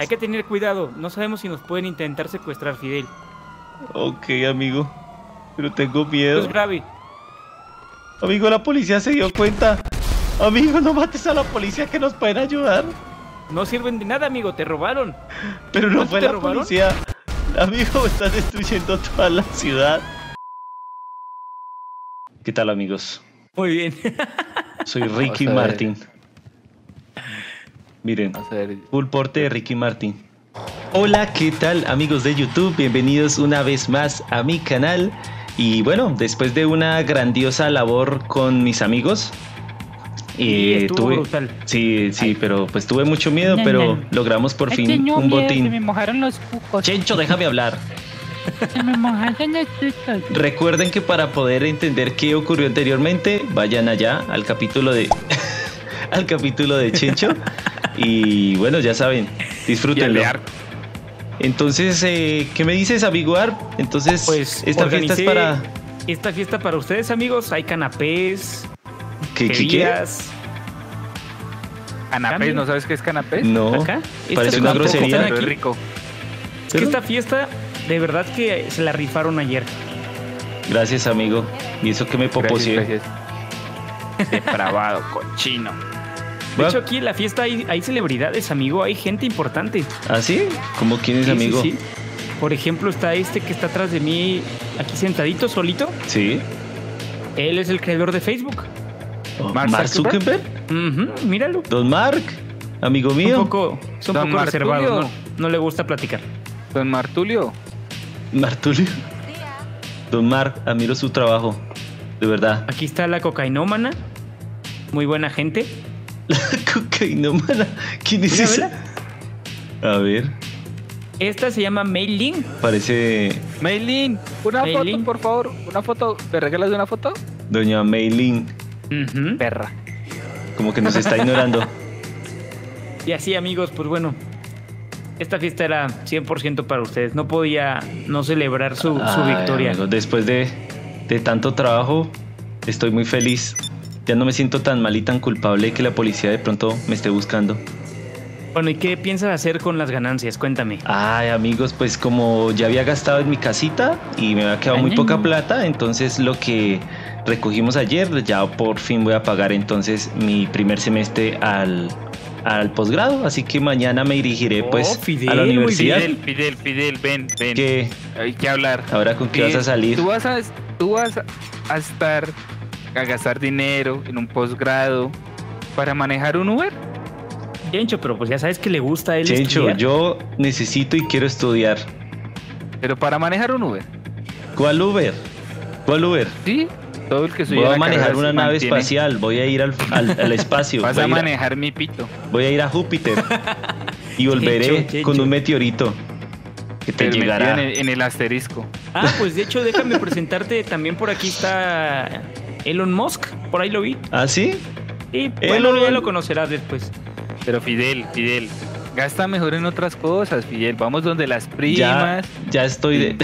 Hay que tener cuidado. No sabemos si nos pueden intentar secuestrar, Fidel. Ok, amigo. Pero tengo miedo. es grave. Amigo, la policía se dio cuenta. Amigo, no mates a la policía que nos pueden ayudar. No sirven de nada, amigo. Te robaron. Pero no ¿Cuánto fue la robaron? policía. Amigo, están destruyendo toda la ciudad. ¿Qué tal, amigos? Muy bien. Soy Ricky. Martin. Miren, full porte de Ricky Martin. Hola, ¿qué tal, amigos de YouTube? Bienvenidos una vez más a mi canal. Y bueno, después de una grandiosa labor con mis amigos, eh, tuve, brutal. Sí, sí, pero pues tuve mucho miedo, pero logramos por fin un miedo, Se me botín. mojaron los cucos. Chencho, déjame hablar. Se me mojaron los cucos. Recuerden que para poder entender qué ocurrió anteriormente, vayan allá al capítulo de al capítulo de Chencho y bueno, ya saben, disfrútenlo. Entonces, eh, ¿qué me dices, amigo Arp? Entonces, Pues esta fiesta es para Esta fiesta para ustedes, amigos. Hay canapés, ¿qué, qué, qué? bebidas. ¿Canapés? ¿No sabes qué es canapés? No, Acá. parece una grosería. están Pero es aquí. rico. Es que esta fiesta, de verdad que se la rifaron ayer. Gracias, amigo. Y eso que me poposeé. Gracias, gracias. Depravado, cochino. De hecho, aquí en la fiesta hay, hay celebridades, amigo. Hay gente importante. ¿Ah, sí? ¿Cómo quién es, Sí, amigo? sí. Por ejemplo, está este que está atrás de mí, aquí sentadito, solito. Sí. Él es el creador de Facebook. Oh, Mark Mark Zuckerberg. Zuckerberg. Ujú, míralo. Don Mark, amigo mío. un poco, es un Don poco reservado. No, no le gusta platicar. Don Martulio. Martulio. Don Mark, admiro su trabajo. De verdad. Aquí está la cocainómana. Muy buena gente. Cocainómana. ¿Quién es esa? A ver, Esta se llama Mei Ling. parece Maylin, una Maylin. foto, por favor. Una foto. ¿Me regalas una foto? Doña Meilin. Ujú. Perra. Como que nos está ignorando. Y así, amigos, pues bueno. Esta fiesta era 100% para ustedes. No podía no celebrar su, su Ay, victoria. amigo, después de, de tanto trabajo, estoy muy feliz. Ya no me siento tan mal y tan culpable que la policía de pronto me esté buscando. Bueno, ¿y qué piensas hacer con las ganancias? Cuéntame. Ay, amigos, pues como ya había gastado en mi casita y me había quedado muy Ay, poca plata, entonces lo que recogimos ayer, ya por fin voy a pagar entonces mi primer semestre al, al posgrado, así que mañana me dirigiré Oh, pues Fidel, a la muy universidad. Fidel, Fidel, Fidel, ven, ven. Que Hay que hablar. ahora con qué vas a salir. Tú vas a, tú vas a estar a gastar dinero en un posgrado para manejar un Uber. Chencho, pero pues ya sabes que le gusta a él Chencho, estudiar. yo necesito y quiero estudiar. Pero para manejar un Uber. ¿Cuál Uber? ¿Cuál Uber? Sí. Todo el que estudia Voy a manejar una nave mantiene. espacial, voy a ir al, al- al espacio, Vas voy a, a ir a- manejar mi pito. voy a ir a Júpiter y volveré Chencho, Chencho. con un meteorito que te Pero llegará. En el, en el asterisco. Ah, pues de hecho, déjame presentarte. También por aquí está Elon Musk. Por ahí lo vi. ¿Ah, sí? Y bueno, Elon. ya lo conocerás después. Pero Fidel, Fidel, gasta mejor en otras cosas, Fidel. Vamos donde las Ya, primas. ya estoy de...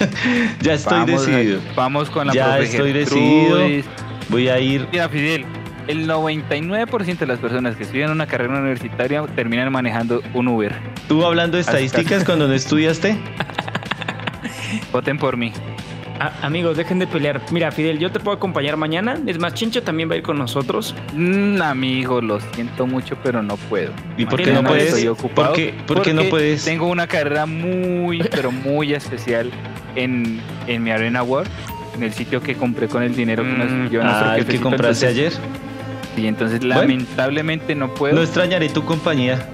ya estoy vamos, a- decidido. vamos con la Ya estoy Gertrudis. Voy a ir... Mira, Fidel, el 99% de las personas que estudian una carrera universitaria terminan manejando un Uber. ¿Tú hablando de estadísticas cuando no estudiaste? Voten por mí. Amigos, dejen de pelear. Mira, Fidel, yo te puedo acompañar mañana. Es más, Chencho también va a ir con nosotros. Mm, amigo, lo siento mucho, pero no puedo. ¿Y por qué no puedes? Estoy ocupado ¿Por qué, por qué no puedes? Tengo una carrera muy, pero muy especial en, en mi Arena World, en el sitio que compré con el dinero que Mm, nos dio nuestro Ah, el que compraste entonces- ayer. Y entonces Bueno. lamentablemente no puedo. No extrañaré tu compañía.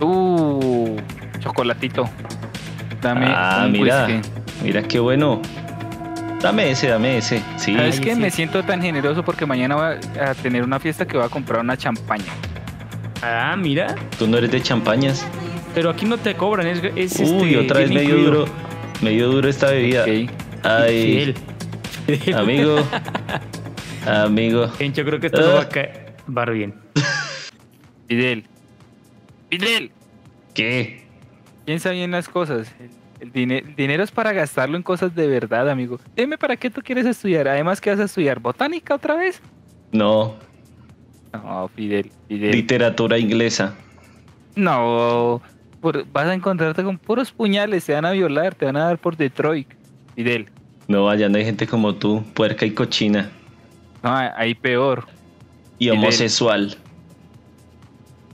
Uh, chocolatito. Dame Ah, un mira. whisky. Mira qué bueno. Dame ese, dame ese. Sí. ¿Sabes sí. Me siento tan generoso porque mañana voy a tener una fiesta que voy a comprar una champaña. Ah, mira. Tú no eres de champañas. Pero aquí no te cobran. Es, es Uy, este, otra vez medio incluido. duro. Medio duro esta bebida. Ok. Ay, Fidel. amigo. amigo. Chencho, creo que esto no va a caer. Va bien. Fidel. Fidel. ¿Qué? Piensa bien las cosas. El, el dinero es para gastarlo en cosas de verdad, amigo. Dime para qué tú quieres estudiar. Además, ¿qué vas a estudiar? ¿Botánica otra vez? No, No, Fidel, Fidel. literatura inglesa. No, por- vas a encontrarte con puros puñales, te van a violar, te van a dar por Detroit. Fidel. No, allá no hay gente como tú, puerca y cochina. No, ahí peor. Y Fidel. homosexual.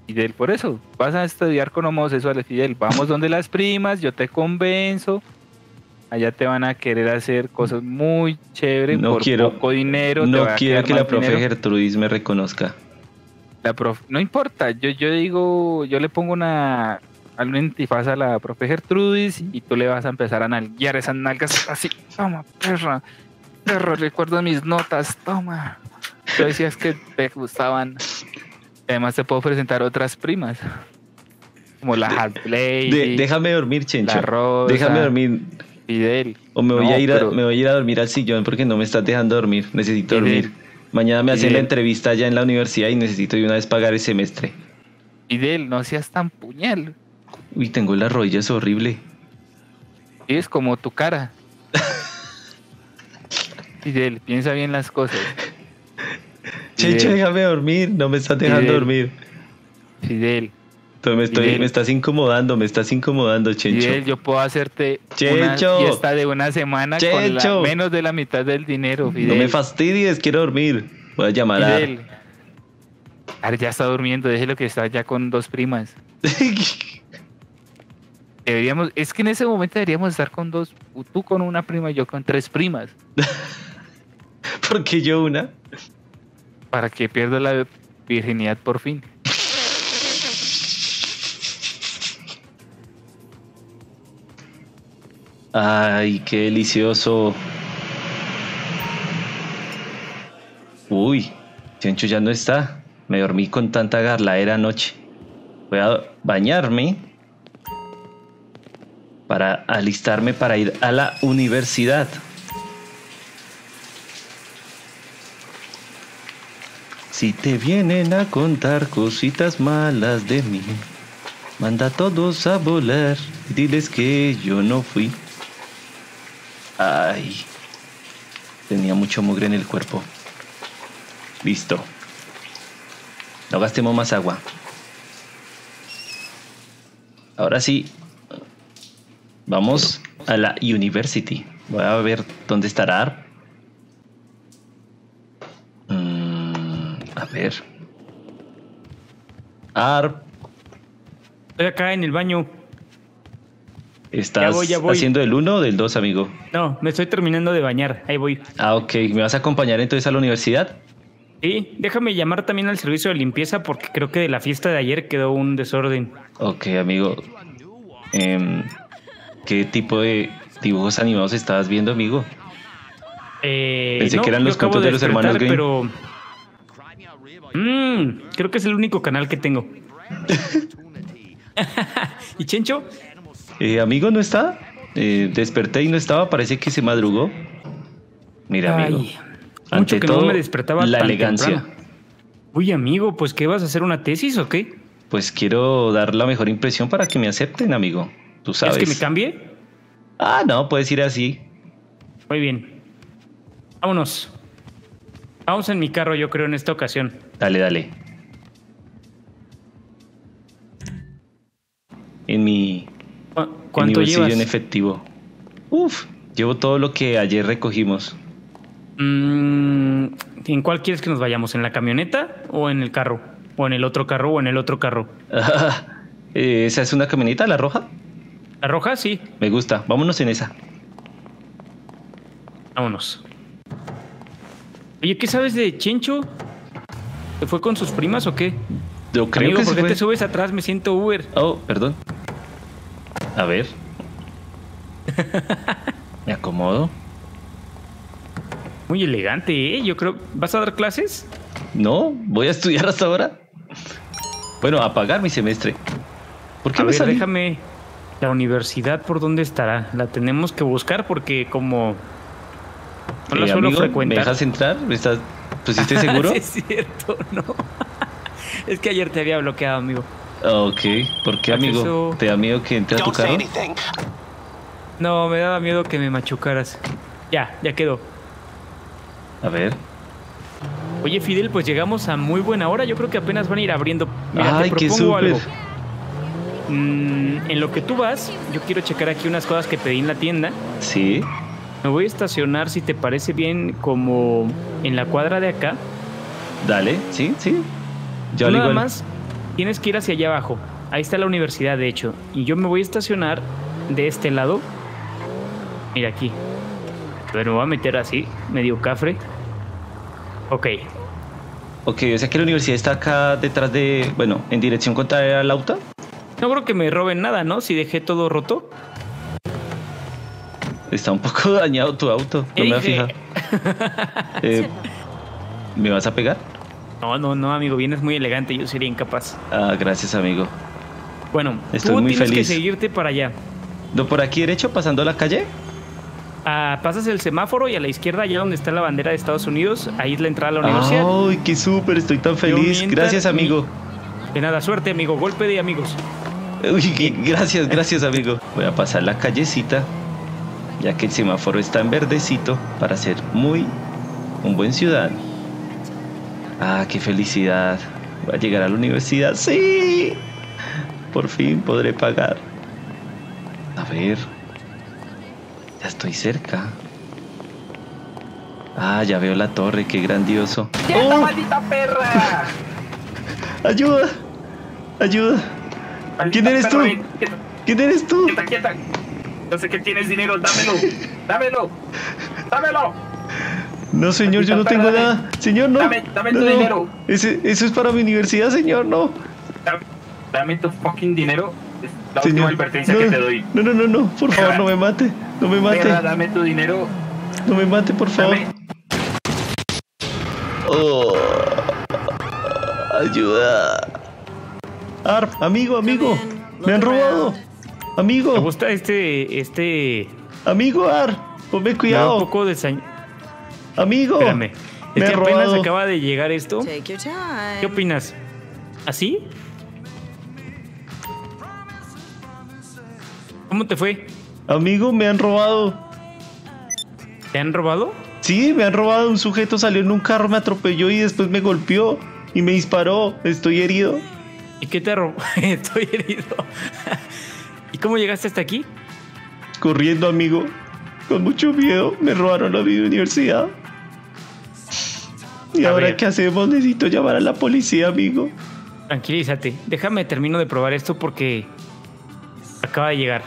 Fidel, por eso, vas a estudiar con homosexuales, Fidel. Vamos donde las primas, yo te convenzo. Allá te van a querer hacer cosas muy chéveres No por quiero- poco dinero. No quiero que la profe dinero. Gertrudis me reconozca. La prof- no importa, yo, yo digo, yo le pongo una algo antifaz a la profe Gertrudis y tú le vas a empezar a nalguear esas nalgas así. Toma, perra, perra, recuerda mis notas, toma. Tú decías que te gustaban. Además te puedo presentar otras primas. Como la Hard Play, De- déjame dormir, Chencho. la Rosa, Déjame dormir. Fidel. O me voy, No, a ir a, pero- me voy a ir a dormir al sillón porque no me estás dejando dormir. Necesito Fidel. dormir. Mañana me hacen la entrevista allá en la universidad y necesito de una vez pagar el semestre. Fidel, no seas tan puñal. Uy, tengo las rodillas horrible. Es como tu cara. Fidel, piensa bien las cosas. Chencho, Fidel, déjame dormir. No me estás dejando Fidel. dormir. Fidel, Entonces me, estoy, Fidel. me estás incomodando, me estás incomodando, Chencho. Fidel, yo puedo hacerte Chencho. una fiesta de una semana con la- menos de la mitad del dinero, Fidel. No me fastidies, quiero dormir. Voy a llamar a... Fidel. Ahora ya está durmiendo, déjelo que está ya con dos primas. Deberíamos, es que en ese momento deberíamos estar con dos, tú con una prima y yo con tres primas, Porque yo una. Para que pierda la virginidad por fin. Ay, qué delicioso. Uy, Chencho ya no está. Me dormí con tanta garlaera anoche. Voy a bañarme para alistarme para ir a la universidad. Si te vienen a contar cositas malas de mí, manda a todos a volar y diles que yo no fui. Ay, tenía mucho mugre en el cuerpo. Listo. No gastemos más agua. Ahora sí, vamos a la university. Voy a ver dónde estará Arp. Mm, a ver. Arp, Estoy acá en el baño. ¿estás voy, ya voy. haciendo el 1 o del 2, amigo? No, me estoy terminando de bañar. Ahí voy. Ah, ok. ¿Me vas a acompañar entonces a la universidad? Sí, déjame llamar también al servicio de limpieza porque creo que de la fiesta de ayer quedó un desorden. Ok, amigo. Em, ¿Qué tipo de dibujos animados estabas viendo, amigo? Eh, Pensé que eran los cuentos de los hermanos Grimm. Pero... Mm, creo que es el único canal que tengo. ¿Y Chencho? Eh, amigo, ¿no está? Eh, desperté y no estaba, parece que se madrugó. Mira, amigo. Ay, mucho ante que no todo, me despertaba la tan elegancia. temprano. Uy, amigo, pues ¿qué vas a hacer una tesis o qué? Pues quiero dar la mejor impresión para que me acepten, amigo. Tú sabes. ¿Es que me cambie? Ah, no, puedes ir así. Muy bien. Vámonos. Vamos en mi carro, yo creo, en esta ocasión. Dale, dale. En mi, ¿Cu- en mi ¿Cuánto bolsillo llevas? en efectivo. Uf, llevo todo lo que ayer recogimos. Mm, ¿En cuál quieres que nos vayamos? ¿En la camioneta o en el carro? ¿O en el otro carro o en el otro carro? Eh, ¿Esa es una camioneta, la roja? ¿La roja? Sí. Me gusta. Vámonos en esa. Vámonos. Oye, ¿qué sabes de Chencho? ¿Se fue con sus primas o qué? Yo creo Amigo, que ¿por qué te subes atrás? Me siento Uber. Oh, perdón. A ver. Me acomodo. Muy elegante, ¿eh? Yo creo... ¿Vas a dar clases? No, voy a estudiar hasta ahora. Bueno, a pagar mi semestre. ¿Por qué A me ver, salí? déjame... La universidad, ¿por dónde estará? La tenemos que buscar porque como... No la Eh, suelo amigo, ¿Me frecuentar. dejas entrar? ¿Me ¿Estás pusiste seguro? sí, es cierto, no. es que ayer te había bloqueado, amigo. Ok, ¿por qué, amigo? Acceso- ¿Te da miedo que entre a tu carro? No, me daba miedo que me machucaras. Ya, ya quedó. A ver. Oye, Fidel, pues llegamos a muy buena hora. Yo creo que apenas van a ir abriendo. Mira, Ay, te qué propongo súper. algo. mm, en lo que tú vas, yo quiero checar aquí unas cosas que pedí en la tienda. Sí. Me voy a estacionar, si te parece bien, como en la cuadra de acá. Dale, sí, sí. Yo nada igual- más tienes que ir hacia allá abajo. Ahí está la universidad, de hecho. Y yo me voy a estacionar de este lado. Mira aquí. Ver, me voy a meter así, medio cafre. Ok. Ok, o sea que la universidad está acá detrás de, bueno, en dirección contraria al auto. No creo que me roben nada, ¿no? Si dejé todo roto. Está un poco dañado tu auto, no me Dije- fijado. Eh, ¿Me vas a pegar? No, no, no, amigo, vienes muy elegante, yo sería incapaz. Ah, gracias, amigo. Bueno, Estoy tú muy tienes feliz. que seguirte para allá. ¿No por aquí derecho, pasando la calle? Ah, pasas el semáforo y a la izquierda, allá donde está la bandera de Estados Unidos, ahí es la entrada a la universidad. Ay, qué súper, estoy tan feliz. mientras Gracias, amigo. De nada, suerte, amigo. Golpe de amigos. Uy, gracias, gracias, amigo. Voy a pasar la callecita, ya que el semáforo está en verdecito para ser muy un buen ciudadano. Ah, qué felicidad. Voy a llegar a la universidad. Sí. Por fin podré pagar. A ver. Ya estoy cerca. Ah, ya veo la torre, qué grandioso. ¡Oh! maldita perra! ¡Ayuda! ¡Ayuda! ¿Quién eres tú? Quieta, ¿Quién eres tú? quieta, quieta. Yo sé que tienes dinero, dámelo. Dámelo. Dámelo. No, señor, yo no tengo nada. Señor, no. Dame- dame No, tu no. dinero. Ese, eso es para mi universidad, señor, no. Dame, dame tu fucking dinero. Es la última Señor. advertencia no, que te doy. No, no, no, no. Por favor, no me mate. No me mate. Dame tu dinero. No me mate, por favor. Oh. Ayuda. Arp, amigo, amigo. Me han robado. Me Amigo, gusta este, este... amigo, Ar. Ponme me da un cuidado. poco de sañ- Amigo. Espérame. Es Me que apenas robado. acaba de llegar esto. Take your time. ¿Qué opinas? ¿Así? ¿Cómo te fue? Amigo, me han robado. ¿Te han robado? Sí, me han robado. Un sujeto salió en un carro, me atropelló y después me golpeó y me disparó. Estoy herido. ¿Y qué te robó? Estoy herido. ¿Y cómo llegaste hasta aquí? Corriendo, amigo. Con mucho miedo. Me robaron la universidad. ¿Y A ahora ver. qué hacemos? Necesito llamar a la policía, amigo. Tranquilízate. Déjame termino de probar esto porque acaba de llegar.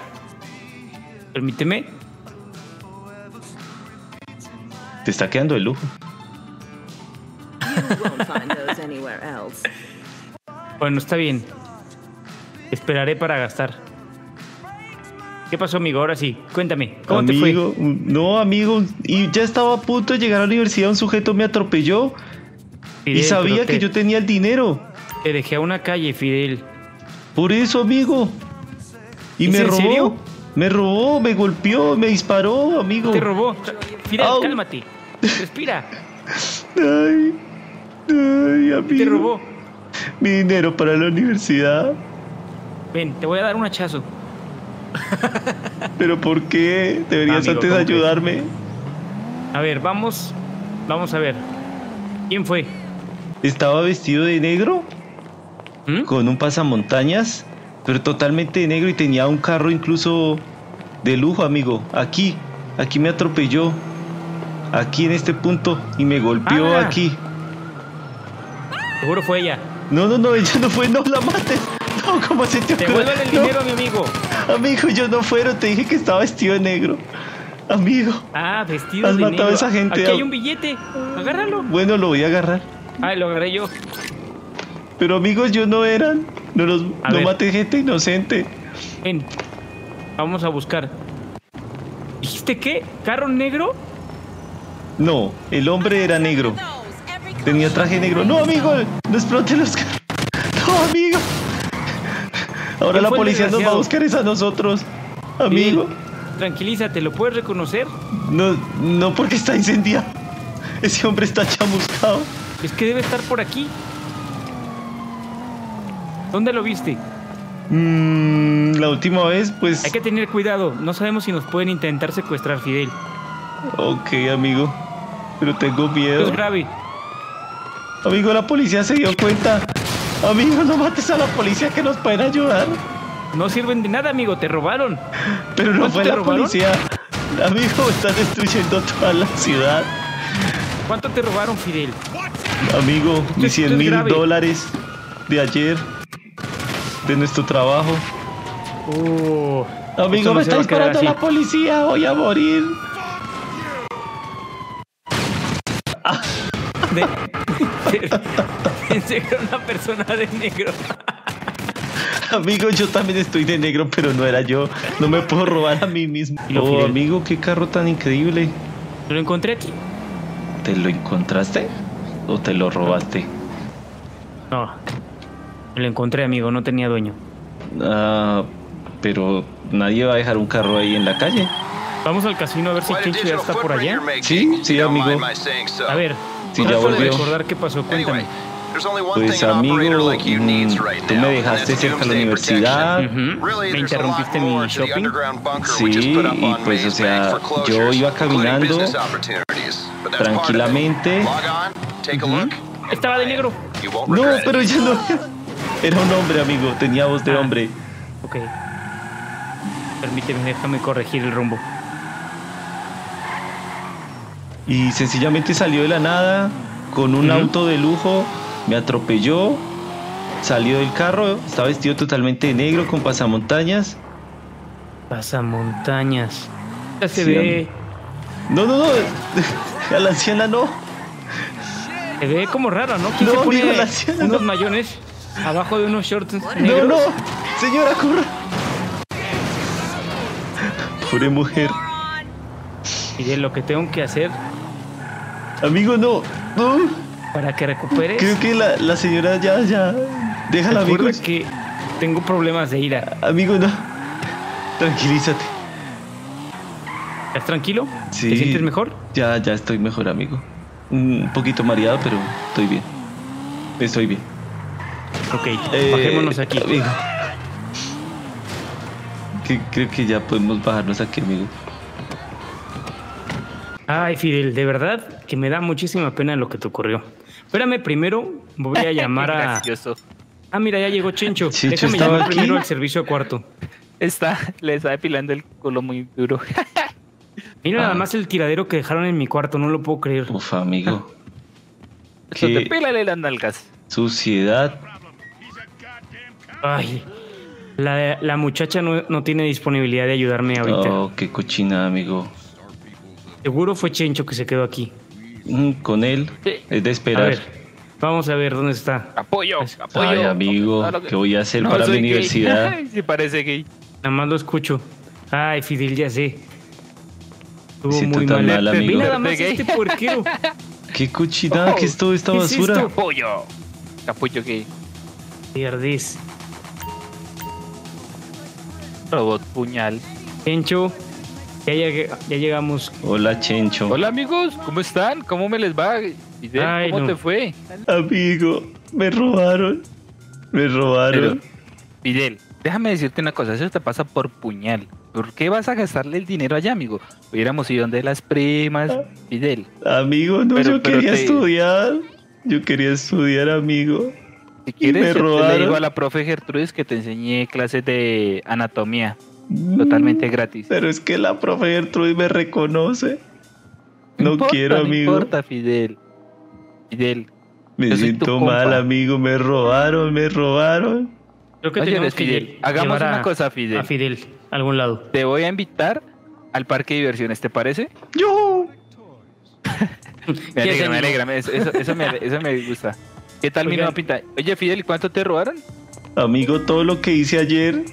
Permíteme. Te está quedando de lujo. Bueno, está bien. Esperaré para gastar. ¿Qué pasó, amigo? Ahora sí, cuéntame. ¿Cómo te fue? no, amigo. Y ya estaba a punto de llegar a la universidad. Un sujeto me atropelló y sabía que te- yo tenía el dinero. Te dejé a una calle, Fidel. Por eso, amigo. Y ¿Es me en robó. serio? Me robó, me golpeó, me disparó, amigo. Te robó. Fidel, Au. cálmate. Respira. Ay, ay, amigo. Te robó. Mi dinero para la universidad. Ven, te voy a dar un hachazo. ¿Pero por qué? Deberías Amigo, antes ayudarme. A ver, vamos. Vamos a ver. ¿Quién fue? Estaba vestido de negro, ¿Mm? con un pasamontañas, pero totalmente de negro y tenía un carro incluso de lujo, amigo. Aquí, aquí me atropelló. Aquí en este punto y me golpeó Ah. aquí. Seguro fue ella. No, no, no, ella no fue, no la mates. No, ¿cómo se te ocurre? Devuélvele el No, dinero a mi amigo. Amigo, yo no fueron, te dije que estaba vestido de negro. Amigo, Ah, vestido Has de matado a negro. esa gente, Aquí hay ah. un billete. Agárralo. bueno, lo voy a agarrar. Ah, lo agarré yo. Pero amigos, yo no eran. No, los, A no ver. maté gente inocente. Ven. Vamos a buscar. ¿Dijiste qué? ¿Carro negro? No, el hombre era negro. Tenía traje negro. No, amigo, no los carros. No, amigo. Ahora ¿Quién la policía nos va a buscar es a nosotros. Amigo, tranquilízate, ¿lo puedes reconocer? no, no porque está incendiado. Ese hombre está chamuscado. Es que debe estar por aquí. ¿Dónde lo viste? Mm, la última vez, pues. Hay que tener cuidado. No sabemos si nos pueden intentar secuestrar, Fidel. Ok, amigo. Pero tengo miedo. es grave. Amigo, la policía se dio cuenta. Amigo, no mates a la policía que nos pueden ayudar. No sirven de nada, amigo, te robaron. Pero no ¿Cuánto fue la robaron? policía. Amigo, está destruyendo toda la ciudad. ¿Cuánto te robaron, Fidel? Amigo, mis es 100 mil dólares de ayer. De nuestro trabajo. Uh, Amigo, me está disparando la policía. Voy a morir. De- Pensé que era una persona de negro. Amigo, yo también estoy de negro, pero no era yo. No me puedo robar a mí mismo. Y lo Oh, amigo, qué carro tan increíble. Lo encontré aquí. ¿Te lo encontraste? ¿O te lo robaste? No. Lo encontré, amigo, no tenía dueño. Ah, pero nadie va a dejar un carro ahí en la calle. Vamos al casino a ver si Chencho ya está por allá. Sí, sí, amigo. A ver, Sí, ya volvió. recordar qué pasó, cuéntame. Pues amigo, mm, tú me dejaste cerca de la universidad. Me interrumpiste mi shopping. Sí, y pues, o sea, yo iba caminando tranquilamente. Estaba de negro. No, pero ya no. Era un hombre, amigo. Tenía voz de Ah. hombre. Ok. Permíteme, déjame corregir el rumbo. Y sencillamente salió de la nada con un auto de lujo. Me atropelló. Salió del carro. Estaba vestido totalmente de negro con pasamontañas. Pasamontañas. Ya se Sí, ve. No, no, no. A la anciana no. Se ve como raro, ¿no? ¿Quién No, se pone la anciana unos no. mayones abajo de unos shorts No, negros? no. Señora, corra. Pobre mujer. Y de lo que tengo que hacer Amigo, no. No. para que recuperes. Creo que la, la señora ya, ya. Déjala, amigo. Que tengo problemas de ira. Amigo, no. Tranquilízate. ¿Estás tranquilo? Sí. ¿Te sientes mejor? Ya, ya estoy mejor, amigo. Un poquito mareado, pero estoy bien. Estoy bien. Ok, Eh, bajémonos aquí. Amigo. Que- creo que ya podemos bajarnos aquí, amigo. Ay, Fidel, de verdad que me da muchísima pena lo que te ocurrió. Espérame, primero voy a llamar a. Gracioso. Ah, mira, ya llegó Chencho. Chencho Déjame estaba llamar aquí. primero al servicio de cuarto. Está, le está depilando el culo muy duro. Mira Ah. nada más el tiradero que dejaron en mi cuarto, no lo puedo creer. Uf, amigo. Eso, Qué depílale las nalgas. suciedad. Ay, la, la muchacha no, no tiene disponibilidad de ayudarme ahorita. Oh, qué cochina, amigo. Seguro fue Chencho que se quedó aquí. Mm, Con él es de A esperar. ver, vamos a ver dónde está. Apoyo, apoyo. Ay, amigo, que- ¿qué voy a hacer No para mi gay. universidad? Ay, sí parece gay. Nada más lo escucho. Ay, Fidel, ya sé. Estuvo muy mal. mal, Ve amigo. nada más Gay. este puerquero. ¿Qué cochinada? ¿Qué es toda esta ¿qué es basura? esto? Apoyo. Apoyo gay. Pierdís. Robot puñal. Chencho, ya, llegué- ya llegamos. Hola, Chencho. Hola amigos, ¿cómo están? ¿Cómo me les va? Fidel, Ay, ¿Cómo no. te fue? Amigo, me robaron. Me Pero, robaron. Fidel, déjame decirte una cosa, eso te pasa por puñal. ¿Por qué vas a gastarle el dinero allá, amigo? Hubiéramos ido donde las primas, Fidel. Amigo, no, Pero- yo pero quería te- estudiar. Yo quería estudiar, amigo. Si quieres, me yo te- le robaron. digo a la profe Gertrudis que te enseñé clases de anatomía totalmente gratis. Pero es que la profe Gertrudis me reconoce. No importa, quiero, no amigo. importa, Fidel. Fidel, Me siento compa. mal, amigo. Me robaron, me robaron. Creo que Oye, tenemos Fidel, hagamos una a- cosa, Fidel. A Fidel, a algún lado. te voy a invitar al parque de diversiones, ¿te parece? Yo. Me ¿Qué alegra, me alegra, eso, eso- eso me, eso me gusta. ¿Qué tal mi Oigan. nueva pinta? Oye, Fidel, ¿cuánto te robaron? Amigo, todo lo que hice ayer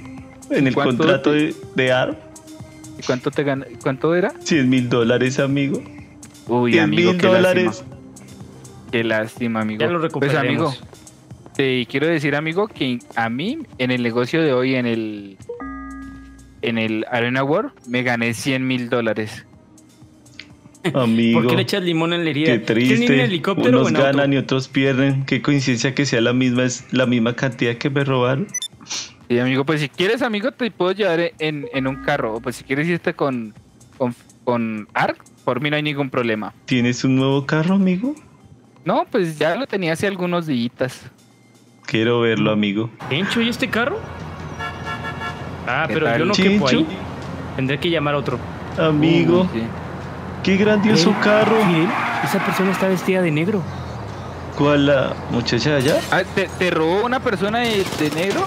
en el ¿Cuánto contrato te- de, de ARP, ¿Y cuánto te gan ¿Cuánto era? 100 mil dólares, amigo. Uy, 100 amigo, mil qué dólares. lástima. Qué lástima, amigo. Ya lo Pues, recuperaremos. amigo, te quiero decir, amigo, que a mí, en el negocio de hoy, en el en el Arena World, me gané 100 mil dólares. Amigo. ¿Por qué le echas limón en la herida? Qué ¿Quieren ir en triste. helicóptero Unos o en auto? ganan y otros pierden. Qué coincidencia que sea la misma, es la misma cantidad que me robaron. Y amigo, pues si quieres, amigo, te puedo llevar en, en un carro. O pues si quieres irte con, con, con ARC, por mí no hay ningún problema. ¿Tienes un nuevo carro, amigo? No, pues ya lo tenía hace algunos días. Quiero verlo, amigo. ¿Chencho y este carro? Ah, ¿Qué pero tal? yo no quepo ahí. Tendré que llamar a otro. Amigo, Uy, sí. qué grandioso Eh, carro. Fidel, esa persona está vestida de negro. ¿Cuál la muchacha de allá? Ah, ¿te, te robó una persona de, de negro?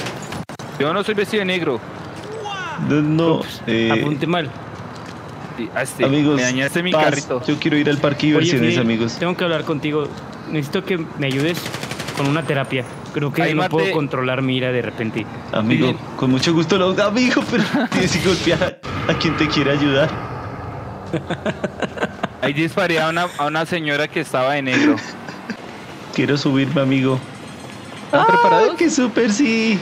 Yo no soy vestido de negro. No, Ups, eh, Apunte mal. Sí, este, amigos. me dañaste mi paz. carrito. Yo quiero ir al parque de diversiones, amigos. Tengo que hablar contigo. Necesito que me ayudes con una terapia. Creo que Ahí no mate- puedo controlar mi ira de repente. Amigo, con mucho gusto lo amigo, pero tienes que golpear a quien te quiera ayudar. Ahí disparé a una, a una señora que estaba de negro. Quiero subirme, amigo. ¿Están ¡Ah, preparados? qué súper, sí!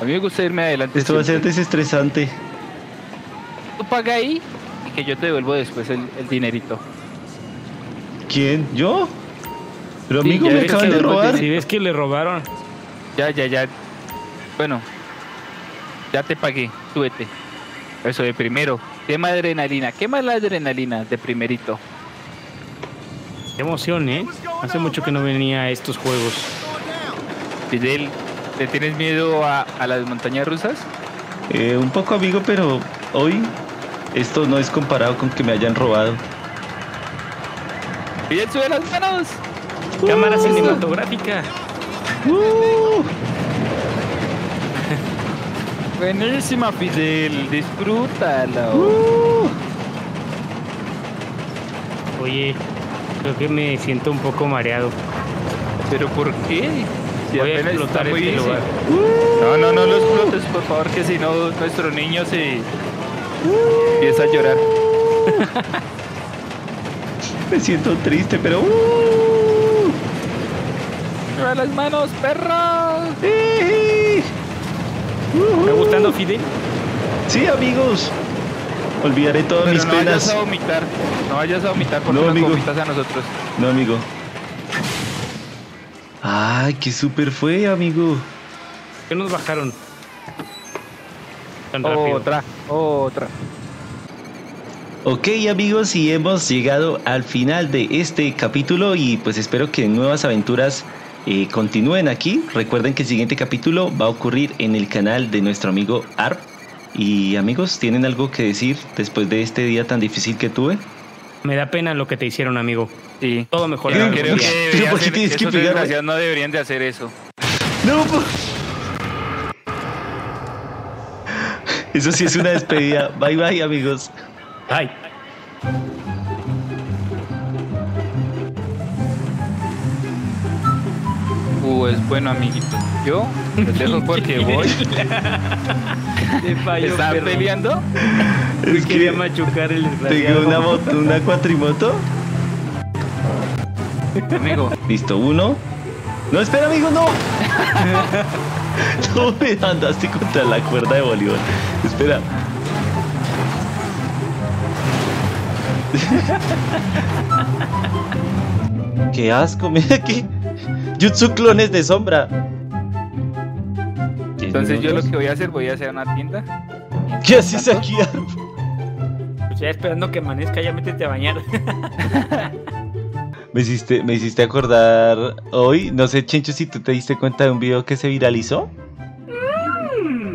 A mí me gusta irme adelante. Esto va a ser desestresante. Tú paga ahí y que yo te devuelvo después el, el dinerito. ¿Quién? ¿Yo? Pero Sí, amigo, me acaban de robar. Si ves que le robaron. Ya, ya, ya. Bueno, ya te pagué. Súbete. Eso de primero. Quema adrenalina. Quema la adrenalina de primerito. Qué emoción, ¿eh? Hace mucho que no venía a estos juegos. Fidel, ¿le tienes miedo a, a las montañas rusas? Eh, un poco, amigo, pero hoy esto no es comparado con que me hayan robado. Fidel, sube las manos. Cámara cinematográfica. ¡Uh! Buenísima, Fidel. Disfrútalo. ¡Uh! Oye, creo que me siento un poco mareado. ¿Pero por qué? Si Voy a explotar está muy este. No, no, no lo explotes, por favor, que si no, nuestro niño se empieza a llorar. Me siento triste, pero... ¡uh! ¡Sube las manos, perro! ¡Eh! ¿Está gustando Fidel? Sí, amigos. Olvidaré todas Pero mis no vayas a vomitar. No vayas a vomitar porque No, nos vomitas a nosotros. No, amigo. Ay, qué súper fue, amigo. ¿Qué nos bajaron? Tan. Otra, otra. Ok amigos y hemos llegado al final de este capítulo y pues espero que nuevas aventuras eh, continúen aquí. Recuerden que el siguiente capítulo va a ocurrir en el canal de nuestro amigo Arp. Y amigos, ¿tienen algo que decir después de este día tan difícil que tuve? Me da pena lo que te hicieron, amigo. Sí. Todo mejor. Creo, creo que ¿Pero debería por qué ser- tienes que esos desgraciados no deberían de hacer eso. No, po- Eso sí es una despedida. Bye bye amigos. Ay. Pues bueno, amiguitos. Yo los dejo porque voy. Te fallo, ¿Están perro. peleando? Es Quería que machucar el tengo una moto, una cuatrimoto. Amigo, Listo, uno. No, espera, amigo, no. no me andaste contra la cuerda de voleibol. Espera. Qué asco, mira aquí. Jutsu clones de sombra. Entonces yo lo que voy a hacer, voy a hacer una tienda. ¿Qué haces aquí? Pues ya esperando que amanezca, ya métete a bañar. Me hiciste, me hiciste acordar hoy, no sé, Chencho, si tú te diste cuenta de un video que se viralizó.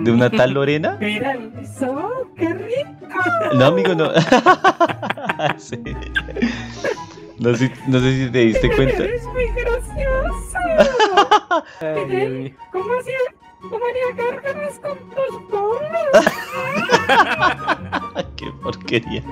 De una tal Lorena. Viralizó, qué rico. No, amigo, no. Sí. No, sé, no sé si te diste cuenta. Eres muy gracioso. Ay. ¿Cómo hacía? ¿Cómo haría gárgaras con tus bolas? Qué porquería.